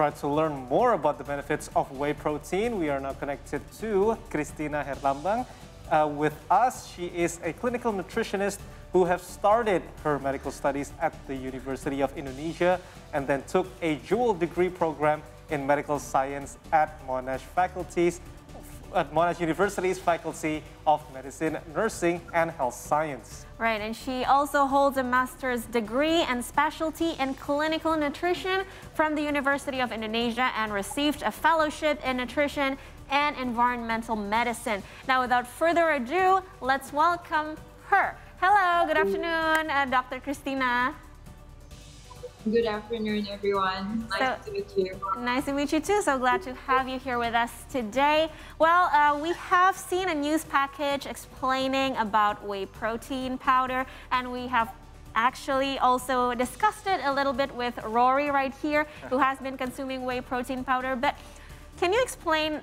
try to learn more about the benefits of whey protein, we are now connected to Kristina Herlambang. Uh, with us, she is a clinical nutritionist who have started her medical studies at the University of Indonesia and then took a dual degree program in medical science at Monash faculties at Monash University's Faculty of Medicine, Nursing and Health Science. Right, and she also holds a master's degree and specialty in clinical nutrition from the University of Indonesia and received a fellowship in nutrition and environmental medicine. Now, without further ado, let's welcome her. Hello, good afternoon, uh, Dr. Kristina. Good afternoon, everyone. Nice so, to meet you. Nice to meet you too. So glad to have you here with us today. Well, uh, we have seen a news package explaining about whey protein powder, and we have actually also discussed it a little bit with Rory right here, who has been consuming whey protein powder. But can you explain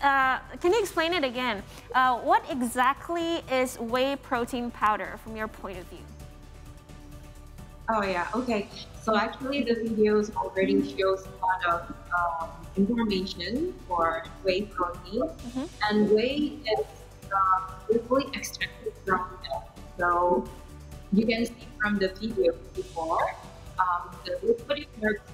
uh, can you explain it again? Uh, what exactly is whey protein powder from your point of view? Oh yeah, okay. So actually the videos already shows a lot of um, information for whey protein mm -hmm. and whey is uh, usually extracted from milk. So you can see from the video before, um, the liquid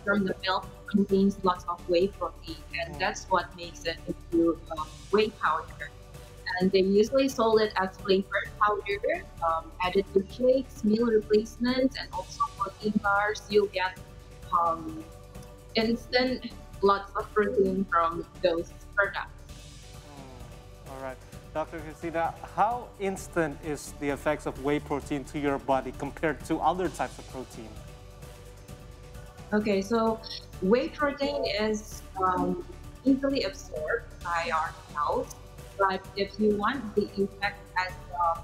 from the milk contains lots of whey protein, and that's what makes it into um, whey powder. And they usually sold it as flavored powder, um, added to shakes, meal replacements, and also protein bars. You'll get um, instant lots of protein from those products. Mm, all right. Dr. Kristina, how instant is the effects of whey protein to your body compared to other types of protein? Okay, so whey protein is um, easily absorbed by our cells, but if you want the effect as a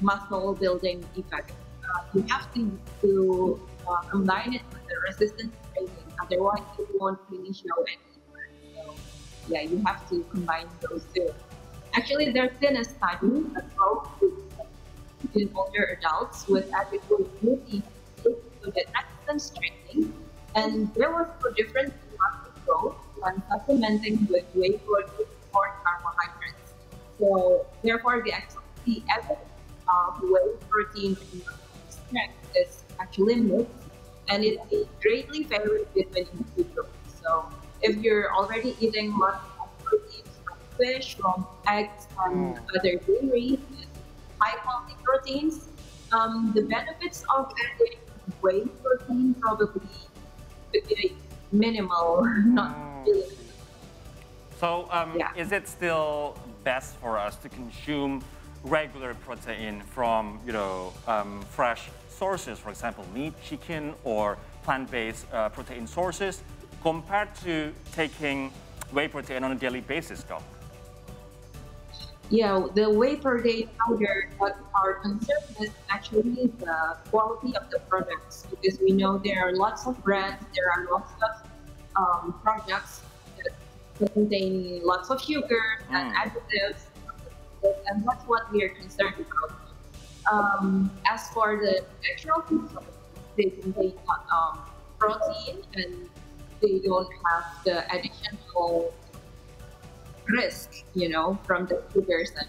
muscle building effect, uh, you have to, to uh, combine it with the resistance training. Otherwise, it won't really show any So, yeah, you have to combine those two. Actually, there's been a study in older adults with adequate gluten so that resistance training, and there was no difference in muscle growth when supplementing with whey protein carbohydrates. So therefore, the, the evidence of whey protein strength is actually mixed, and it greatly varies between individuals. So if you're already eating lots of proteins from fish, from eggs, and mm. other dairy, high quality proteins, um, the benefits of adding whey protein probably be minimal, not mm. really. So um, yeah. is it still best for us to consume regular protein from you know um, fresh sources, for example, meat, chicken, or plant-based uh, protein sources, compared to taking whey protein on a daily basis, though? Yeah, the whey protein powder, what our concern is actually the quality of the products because we know there are lots of brands, there are lots of um, products that contain lots of sugar mm. and additives, and that's what we are concerned about. Um, as for the natural food they contain um, protein and they don't have the additional risk, you know, from the sugars and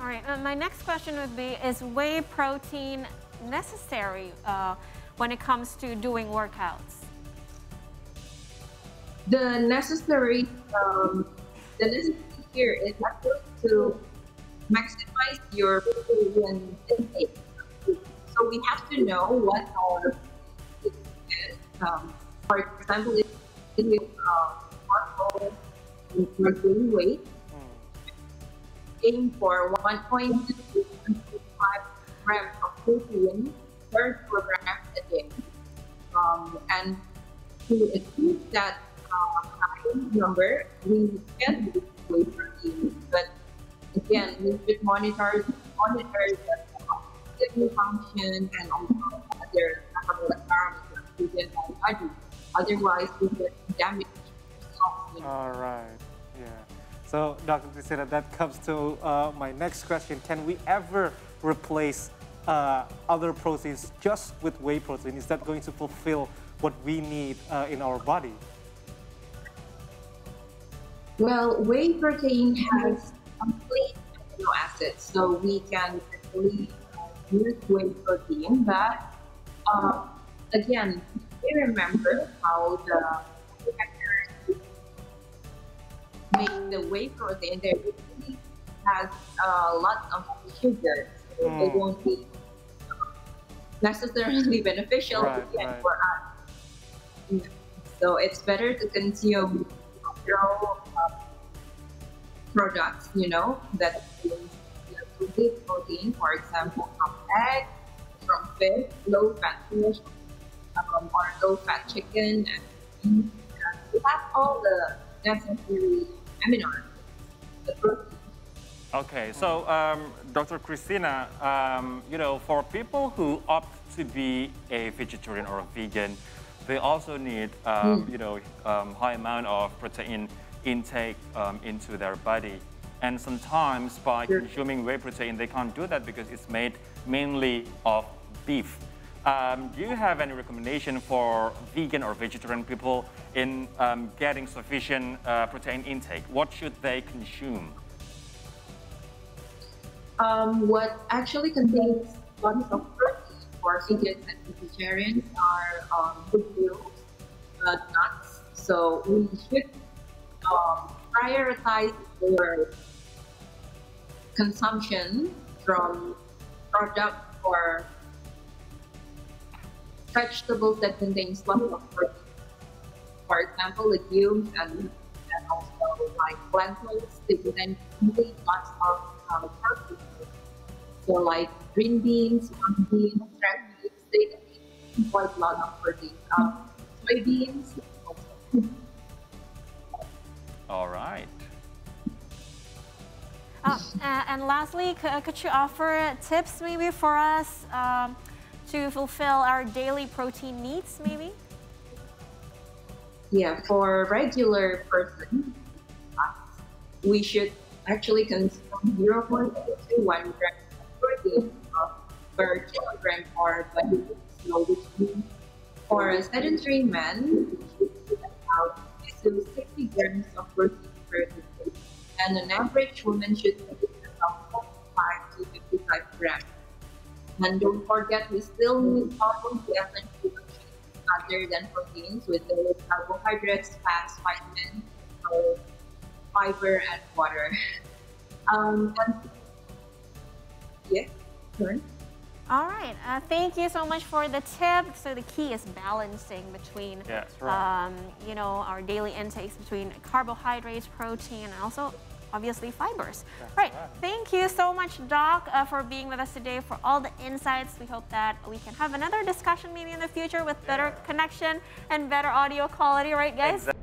all right, uh, my next question would be, is whey protein necessary uh, when it comes to doing workouts? The necessary, um, the necessary here is actually to maximize your protein intake. So we have to know what our um, for example, if you uh, are weight, aim for 1.2 to 1.5 grams of protein per kilogram a day. Um, and to achieve that number, we can use whey protein. But again, we should monitor, monitor the function and also other metabolic parameters within our body. Otherwise, we get damage. All right. Yeah. So, Dr. Kristina, that comes to uh, my next question. Can we ever replace uh, other proteins just with whey protein? Is that going to fulfill what we need uh, in our body? Well, whey protein has complete amino acids, so we can actually use whey protein. But uh, again, we remember how the make the whey protein. They really has a lot of sugar, so mm. it won't be necessarily beneficial right, right. for us. So it's better to consume raw uh, products, you know, that you protein, for example, from egg, from fish, low-fat fish, um, or low-fat chicken, and it has all the necessary amino acids. Okay, so um, Dr. Kristina, um, you know, for people who opt to be a vegetarian or a vegan, they also need, um, mm. you know, um, high amount of protein intake um, into their body. And sometimes by sure. consuming whey protein, they can't do that because it's made mainly of beef. Um, do you have any recommendation for vegan or vegetarian people in getting sufficient uh, protein intake? What should they consume? Um, what actually contains lots of and vegetarians are um, good meals, uh, nuts. So we should um, prioritize our consumption from product or vegetables that contains lots of protein. For example, legumes and, and also like lentils, they contain really lots of um, protein. So like green beans, young beans, red beans, they contain quite a lot of protein. Um, soybeans. All right. Uh, and lastly, could you offer tips maybe for us um, to fulfill our daily protein needs maybe? Yeah, for regular person, we should actually consume 0.2 to 1 gram protein per kilogram or body weight. Which means for a sedentary man, about 60 grams of protein per day. And an average woman should eat about 45 to 55 grams. And don't forget, we still need all the essential other than proteins with the carbohydrates, fats, vitamins, fiber, and water. Um, and yeah, turn. All right. Uh, thank you so much for the tip. So the key is balancing between, yeah, right. um, you know, our daily intakes between carbohydrates, protein, and also obviously fibers. That's right. right. Thank you so much, Doc, uh, for being with us today, for all the insights. We hope that we can have another discussion maybe in the future with better yeah. connection and better audio quality, right, guys? Exactly.